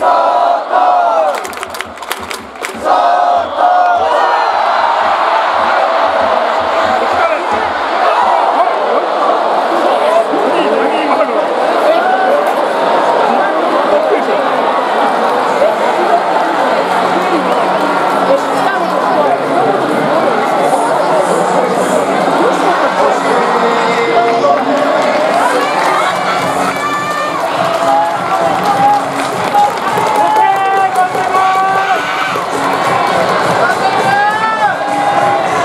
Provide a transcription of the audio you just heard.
ー